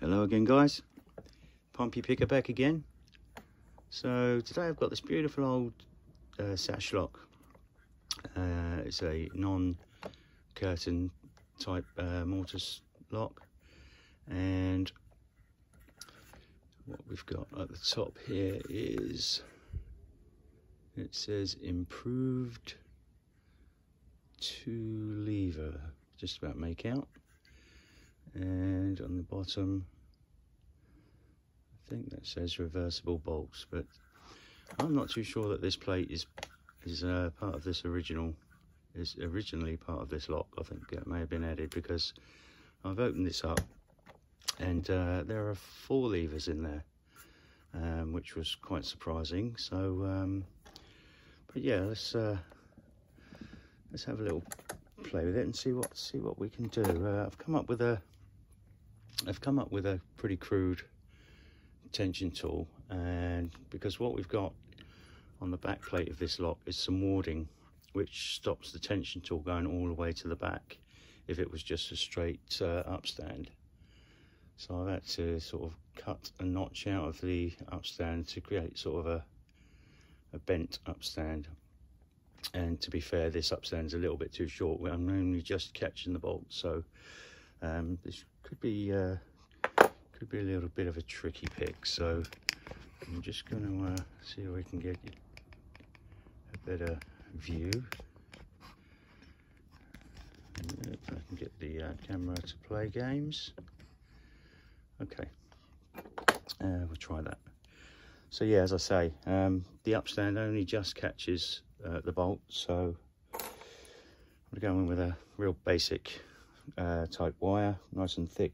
Hello again guys, Pompey Picker back again. So today I've got this beautiful old uh, sash lock. Uh, it's a non-curtain type uh, mortise lock and what we've got at the top here is it says improved two lever just about make out and on the bottom I think that says reversible bolts but I'm not too sure that this plate is is uh, part of this original is originally part of this lock I think. It may have been added because I've opened this up and uh, there are four levers in there um, which was quite surprising. So um, but yeah let's uh, let's have a little play with it and see what see what we can do. Uh, I've come up with a I've come up with a pretty crude tension tool and because what we've got on the back plate of this lock is some warding which stops the tension tool going all the way to the back if it was just a straight uh, upstand. So I've had to sort of cut a notch out of the upstand to create sort of a, a bent upstand. And to be fair, this upstand's a little bit too short. I'm only just catching the bolt, so um, this could be uh, could be a little bit of a tricky pick. So I'm just going to uh, see if we can get a better view. If I can get the uh, camera to play games. Okay, uh, we'll try that. So yeah, as I say, um, the upstand only just catches uh, the bolt, so I'm going with a real basic uh, type wire, nice and thick,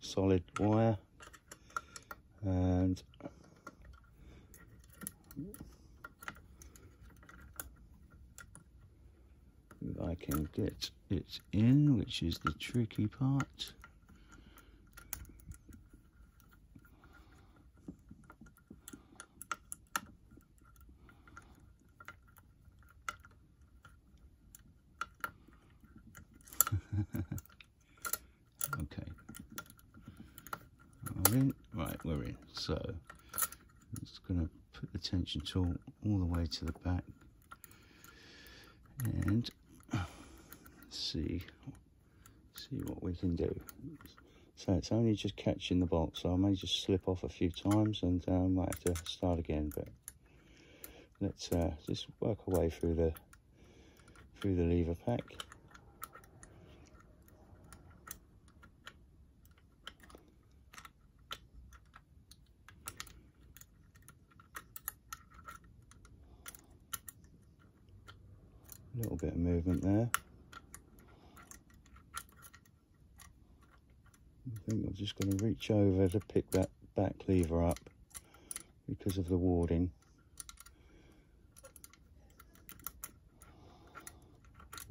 solid wire. And I can get it in, which is the tricky part. okay. We're in. Right, we're in. So, I'm just going to put the tension tool all the way to the back and see see what we can do. So it's only just catching the bolt, so I may just slip off a few times and uh, might have to start again. But let's uh, just work our way through the through the lever pack. Little bit of movement there. I think I'm just going to reach over to pick that back lever up because of the warding.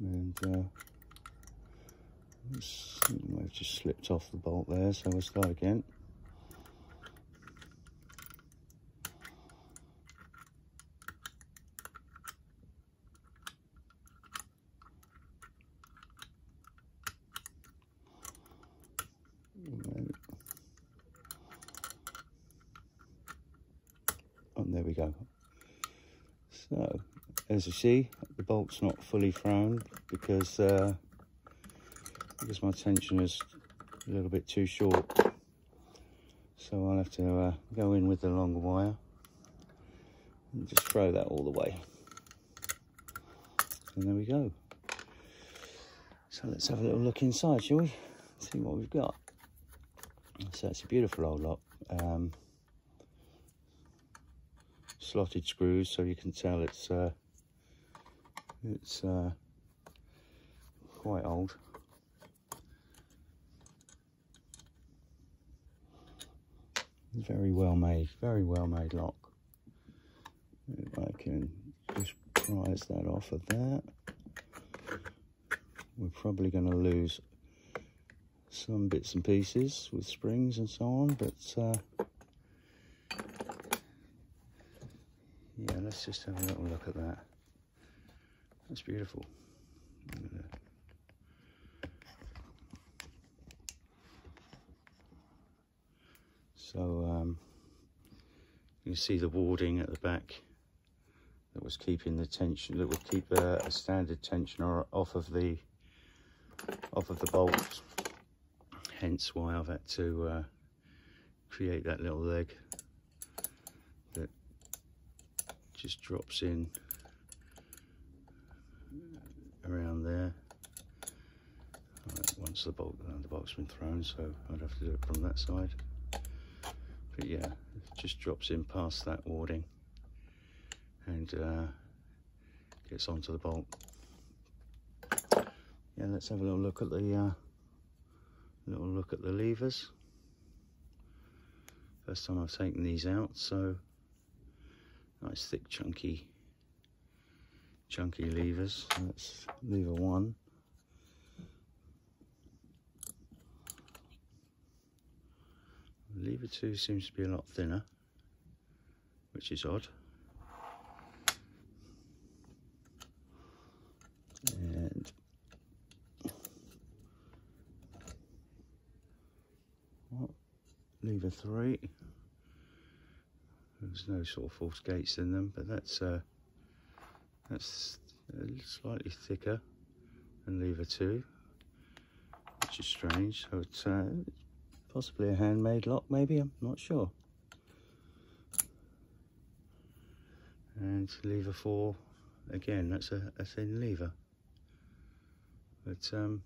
And uh, I've just slipped off the bolt there, so we'll start again. Oh, there we go. So, as you see, the bolt's not fully thrown because uh, because my tension is a little bit too short. So I'll have to uh, go in with the longer wire and just throw that all the way. And there we go. So let's have a little look inside, shall we? See what we've got. So it's a beautiful old lock. Um, slotted screws, so you can tell it's uh, it's uh, quite old. Very well made, very well made lock. If I can just prise that off of that. We're probably going to lose some bits and pieces with springs and so on, but uh, yeah, let's just have a little look at that. That's beautiful. So um, you see the warding at the back that was keeping the tension, that would keep a, a standard tensioner off of the off of the bolts. Hence why I've had to uh, create that little leg that just drops in around there. Right, once the bolt uh, the bolt's been thrown so I'd have to do it from that side. But yeah it just drops in past that warding and uh, gets onto the bolt. Yeah let's have a little look at the uh, little look at the levers. First time I've taken these out so nice thick chunky chunky levers. That's lever one. Lever two seems to be a lot thinner which is odd. And lever three there's no sort of false gates in them but that's uh, that's slightly thicker than lever two which is strange. So it's uh, possibly a handmade lock maybe? I'm not sure. And lever four again that's a, a thin lever. But um,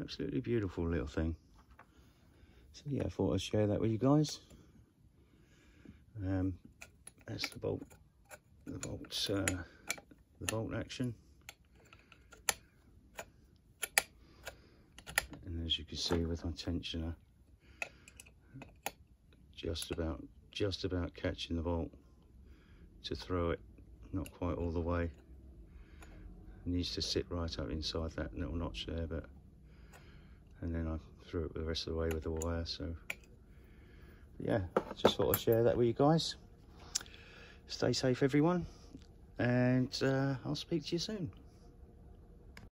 absolutely beautiful little thing. So yeah I thought I'd share that with you guys um, that's the bolt, the bolts, uh, the bolt action. And as you can see with my tensioner, just about, just about catching the bolt to throw it, not quite all the way. It needs to sit right up inside that little notch there, but, and then I threw it the rest of the way with the wire, so yeah, just thought I'd share that with you guys. Stay safe, everyone, and uh, I'll speak to you soon.